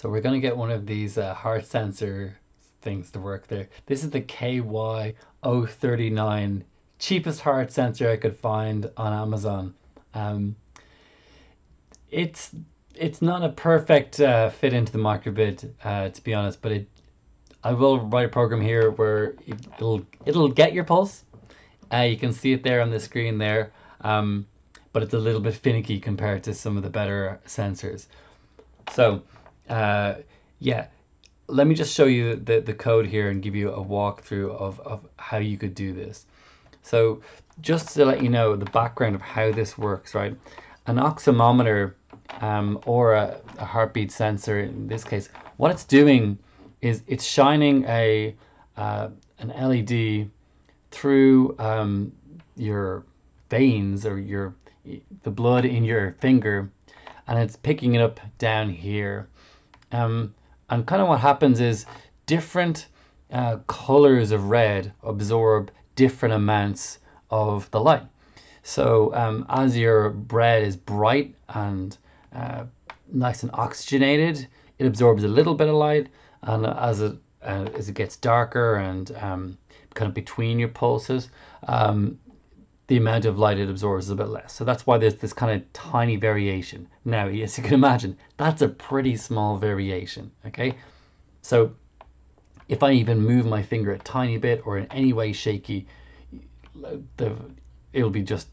So we're going to get one of these uh, heart sensor things to work there. This is the KY039, cheapest heart sensor I could find on Amazon. Um, it's it's not a perfect uh, fit into the microbit, uh, to be honest, but it I will write a program here where it'll it'll get your pulse. Uh, you can see it there on the screen there, um, but it's a little bit finicky compared to some of the better sensors. So, uh, yeah, let me just show you the, the code here and give you a walkthrough of, of how you could do this. So just to let you know the background of how this works, right? An oximeter um, or a, a heartbeat sensor in this case, what it's doing is it's shining a uh, an LED through um, your veins or your the blood in your finger, and it's picking it up down here. Um, and kind of what happens is different uh, colors of red absorb different amounts of the light. So um, as your bread is bright and uh, nice and oxygenated, it absorbs a little bit of light and as it uh, as it gets darker and um, kind of between your pulses, um, the amount of light it absorbs is a bit less. So that's why there's this kind of tiny variation. Now, as you can imagine, that's a pretty small variation. Okay, so if I even move my finger a tiny bit or in any way shaky, the it'll be just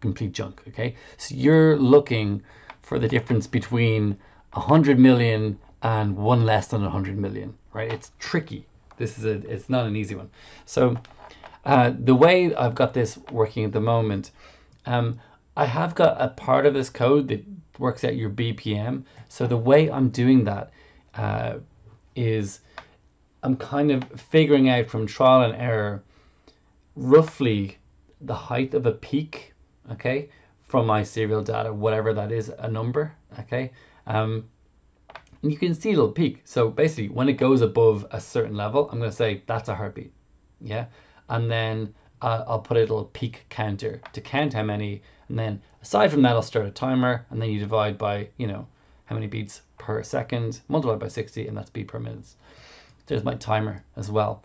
complete junk. Okay, so you're looking for the difference between 100 million and one less than 100 million, right? It's tricky. This is a, it's not an easy one. So uh, the way I've got this working at the moment, um, I have got a part of this code that works out your BPM. So the way I'm doing that uh, is I'm kind of figuring out from trial and error roughly the height of a peak, okay, from my serial data, whatever that is, a number, okay. Um, and you can see it'll peak. So basically, when it goes above a certain level, I'm going to say that's a heartbeat. Yeah. And then uh, I'll put a little peak counter to count how many. And then aside from that, I'll start a timer. And then you divide by, you know, how many beats per second, multiply by 60, and that's beat per minute. There's my timer as well.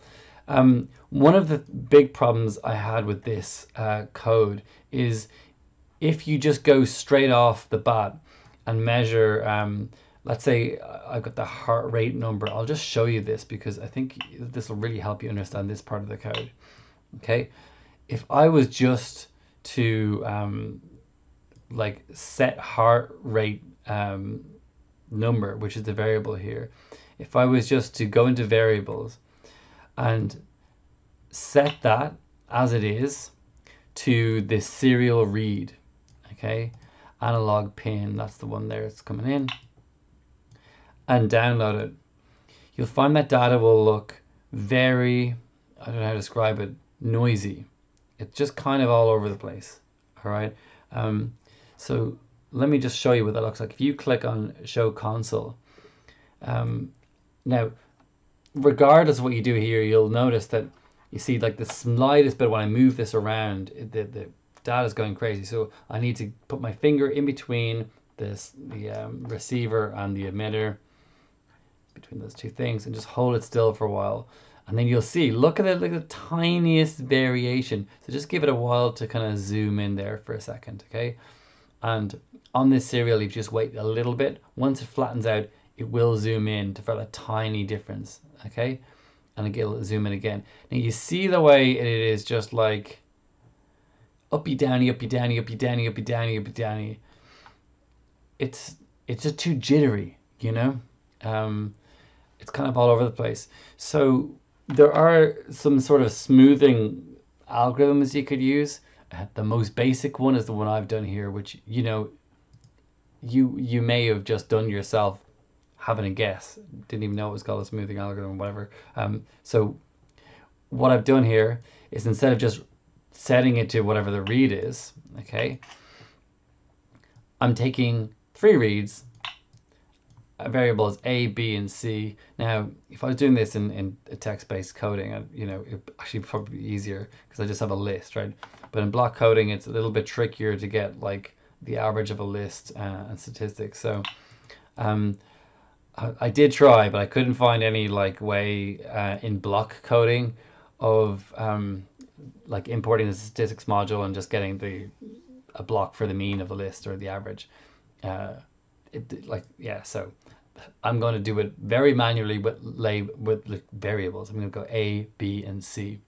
Um, one of the big problems I had with this uh, code is if you just go straight off the bat and measure um, let's say I've got the heart rate number. I'll just show you this because I think this will really help you understand this part of the code. Okay, if I was just to um, like set heart rate um, number, which is the variable here, if I was just to go into variables and set that as it is to the serial read, okay, analog pin, that's the one there, it's coming in and download it, you'll find that data will look very, I don't know how to describe it, noisy. It's just kind of all over the place. All right. Um, so let me just show you what that looks like. If you click on show console, um, now, regardless of what you do here, you'll notice that you see like the slightest bit when I move this around, the, the data is going crazy. So I need to put my finger in between this the um, receiver and the emitter between those two things and just hold it still for a while. And then you'll see, look at it, like the tiniest variation. So just give it a while to kind of zoom in there for a second, okay? And on this serial, you just wait a little bit. Once it flattens out, it will zoom in to feel a tiny difference, okay? And it'll zoom in again. Now you see the way it is just like uppy downy, uppy downy, uppy downy, uppy downy, uppy downy. It's it's just too jittery, you know. Um, it's kind of all over the place. So there are some sort of smoothing algorithms you could use. The most basic one is the one I've done here, which you know you you may have just done yourself having a guess. Didn't even know it was called a smoothing algorithm, whatever. Um, so what I've done here is instead of just setting it to whatever the read is, okay, I'm taking three reads variables A, B, and C. Now, if I was doing this in, in a text-based coding, I, you know, it actually probably be easier because I just have a list, right? But in block coding, it's a little bit trickier to get like the average of a list uh, and statistics. So um, I, I did try, but I couldn't find any like way uh, in block coding of um, like importing the statistics module and just getting the a block for the mean of the list or the average. Uh, it, like yeah, so I'm going to do it very manually with lay with like, variables. I'm going to go A, B, and C,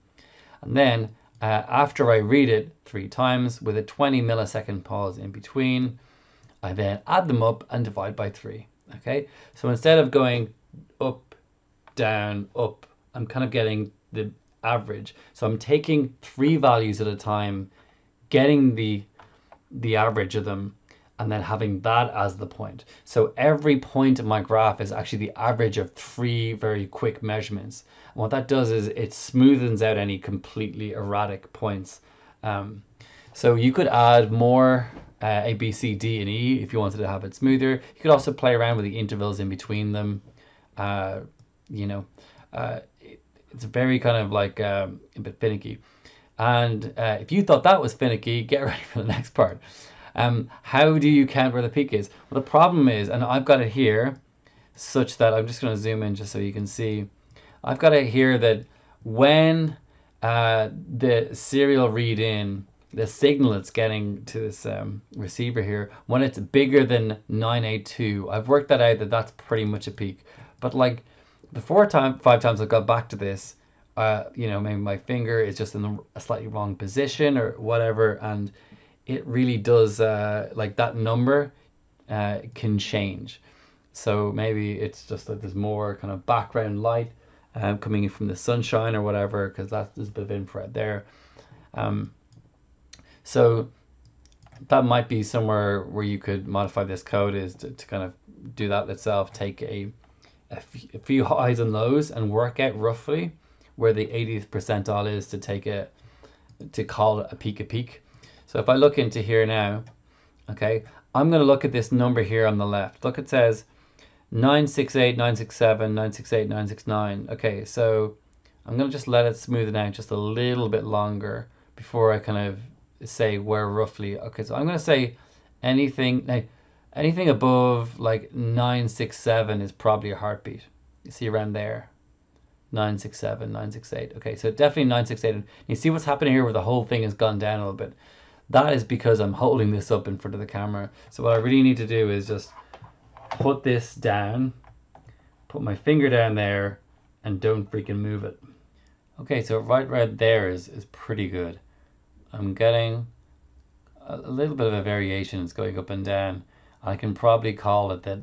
and then uh, after I read it three times with a 20 millisecond pause in between, I then add them up and divide by three. Okay, so instead of going up, down, up, I'm kind of getting the average. So I'm taking three values at a time, getting the the average of them, and then having that as the point. So every point in my graph is actually the average of three very quick measurements. And what that does is it smoothens out any completely erratic points. Um, so you could add more uh, A, B, C, D, and E if you wanted to have it smoother. You could also play around with the intervals in between them. Uh, you know, uh, it, it's very kind of like um, a bit finicky. And uh, if you thought that was finicky, get ready for the next part. Um, how do you count where the peak is? Well, the problem is, and I've got it here, such that I'm just going to zoom in just so you can see. I've got it here that when uh, the serial read in the signal it's getting to this um, receiver here, when it's bigger than 982, I've worked that out that that's pretty much a peak. But like the four time, five times I've got back to this, uh, you know, maybe my finger is just in a slightly wrong position or whatever, and it really does uh, like that number uh, can change. So maybe it's just that there's more kind of background light um, coming in from the sunshine or whatever, because that's there's a bit of infrared there. Um, so that might be somewhere where you could modify this code is to, to kind of do that itself, take a, a, f- a few highs and lows and work out roughly where the 80th percentile is to take it, to call it a peak a peak. So if I look into here now, okay, I'm going to look at this number here on the left. Look, it says 968, 967, 968, 969. Okay, so I'm going to just let it smoothen out just a little bit longer before I kind of say where roughly. Okay, so I'm gonna say anything like anything above like nine six seven is probably a heartbeat. You see around there. 967, 968. Okay, so definitely 968. You see what's happening here where the whole thing has gone down a little bit. That is because I'm holding this up in front of the camera. So what I really need to do is just put this down, put my finger down there, and don't freaking move it. Okay, so right right there is, is pretty good. I'm getting a little bit of a variation. It's going up and down. I can probably call it that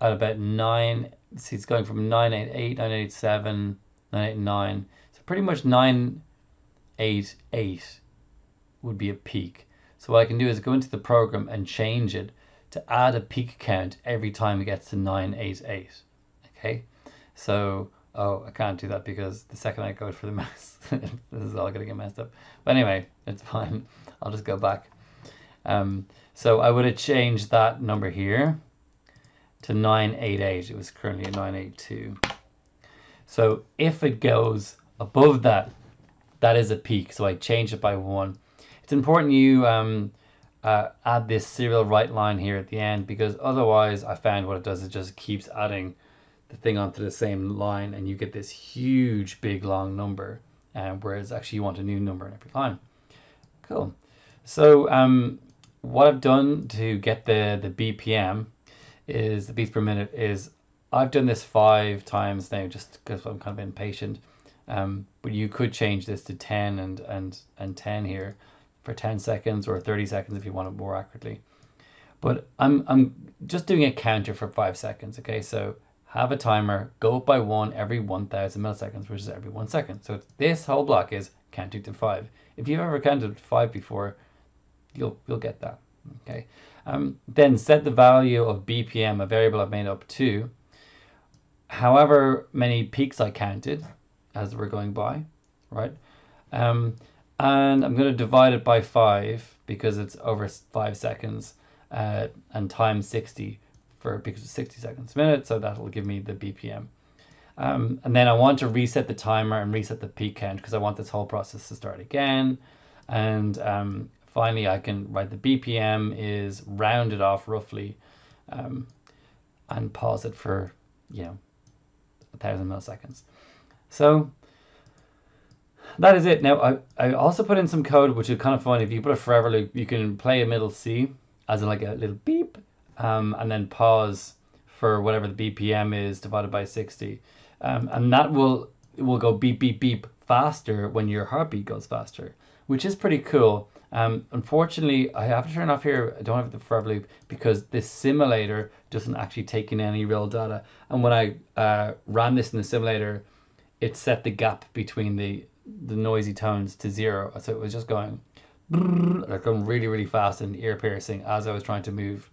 at about 9, see it's going from 988, 987, 989. So pretty much 988 would be a peak. So what I can do is go into the program and change it to add a peak count every time it gets to 988. Okay, so Oh, I can't do that because the second I go for the mouse, this is all going to get messed up. But anyway, it's fine. I'll just go back. Um, so I would have changed that number here to 988. It was currently at 982. So if it goes above that, that is a peak. So I change it by one. It's important you um, uh, add this serial write line here at the end because otherwise I found what it does, it just keeps adding the thing onto the same line and you get this huge big long number um, whereas actually you want a new number in every line. Cool. So um, what I've done to get the the BPM is the beats per minute is I've done this five times now just because I'm kind of impatient. Um, but you could change this to 10 and and and 10 here for 10 seconds or 30 seconds if you want it more accurately but I'm I'm just doing a counter for five seconds okay so have a timer, go up by one every 1000 milliseconds, which is every one second. So this whole block is counting to five. If you've ever counted five before, you'll you'll get that. Okay. Um, then set the value of BPM, a variable I've made up to, however many peaks I counted as we're going by, right? Um, and I'm going to divide it by five because it's over five seconds uh, and times 60 for because it's 60 seconds a minute, so that'll give me the BPM. Um, and then I want to reset the timer and reset the peak count because I want this whole process to start again. And um, finally, I can write the BPM is rounded off roughly. Um, and pause it for, you know, a thousand milliseconds. So that is it. Now, I, I also put in some code, which is kind of fun. If you put a forever loop, you can play a middle C as in like a little beep, um, and then pause for whatever the BPM is divided by 60. Um, and that will will go beep, beep, beep faster when your heartbeat goes faster, which is pretty cool. Um, unfortunately, I have to turn off here. I don't have the forever loop because this simulator doesn't actually take in any real data. And when I uh, ran this in the simulator, it set the gap between the the noisy tones to zero. So it was just going like going really, really fast and ear piercing as I was trying to move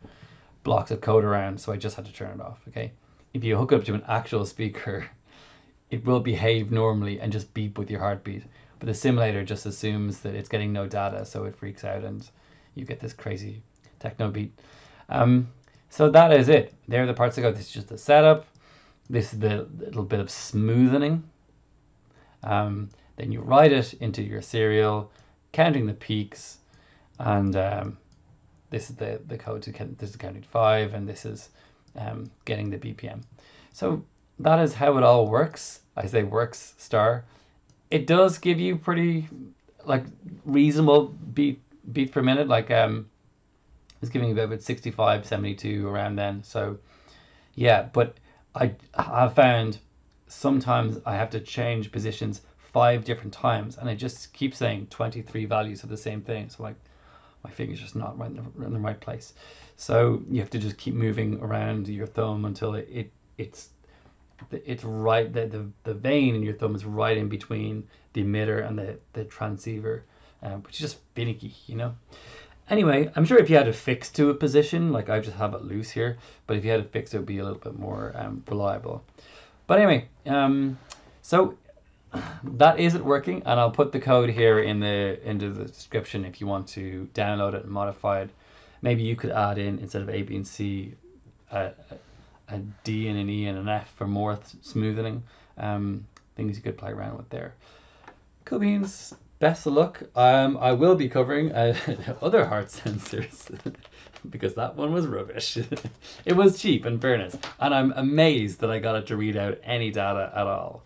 blocks of code around. So I just had to turn it off. Okay. If you hook it up to an actual speaker, it will behave normally and just beep with your heartbeat. But the simulator just assumes that it's getting no data, so it freaks out and you get this crazy techno beat. Um, so that is it. There are the parts that go. This is just the setup. This is the little bit of smoothing. Um, then you write it into your serial, counting the peaks, and um, this is the, the code to count, this is counting five, and this is um, getting the BPM. So that is how it all works. I say works star. It does give you pretty like reasonable beat beat per minute. Like um, it's giving you about 65, 72 around then. So yeah, but I have found sometimes I have to change positions five different times and I just keep saying 23 values of the same thing. So like my finger's just not right in the, in the right place. So you have to just keep moving around your thumb until it, it it's it's right the, the the vein in your thumb is right in between the emitter and the the transceiver, um, which is just finicky, you know. Anyway, I'm sure if you had it fixed to a position, like I just have it loose here, but if you had it fixed, it would be a little bit more um, reliable. But anyway, um, so that isn't working and I'll put the code here in the into the description if you want to download it and modify it. Maybe you could add in instead of A B and C a, a D and an E and an F for more smoothing um, things you could play around with there. Cool beans. Best of luck. Um, I will be covering uh, other heart sensors because that one was rubbish. It was cheap in fairness and I'm amazed that I got it to read out any data at all